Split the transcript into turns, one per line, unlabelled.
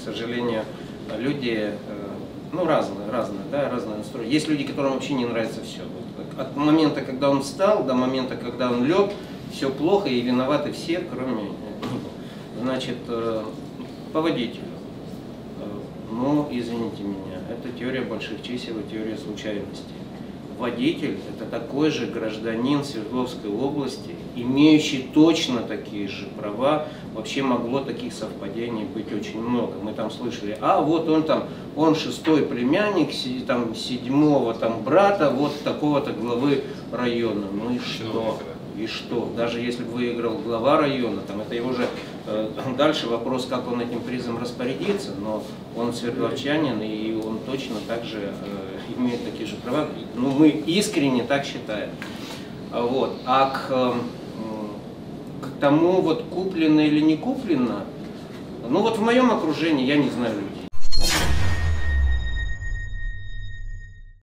сожалению, люди, э, ну, разные, разные, да, разные настроения. Есть люди, которым вообще не нравится все. От момента, когда он встал, до момента, когда он лег, все плохо и виноваты все, кроме него. Значит, э, по водителю. Э, Ну, извините меня, это теория больших чисел и теория случайностей. Водитель – это такой же гражданин Свердловской области, имеющий точно такие же права. Вообще могло таких совпадений быть очень много. Мы там слышали, а вот он там, он шестой племянник, там седьмого там брата, вот такого-то главы района. Ну и что? И что? Даже если бы выиграл глава района, там это его же э, дальше вопрос, как он этим призом распорядится, но он свердловчанин, и он точно так же э, имеет такие же права. Ну, мы искренне так считаем. А Вот. А к, э, к тому, вот куплено или не куплено, ну вот в моем окружении я не знаю людей.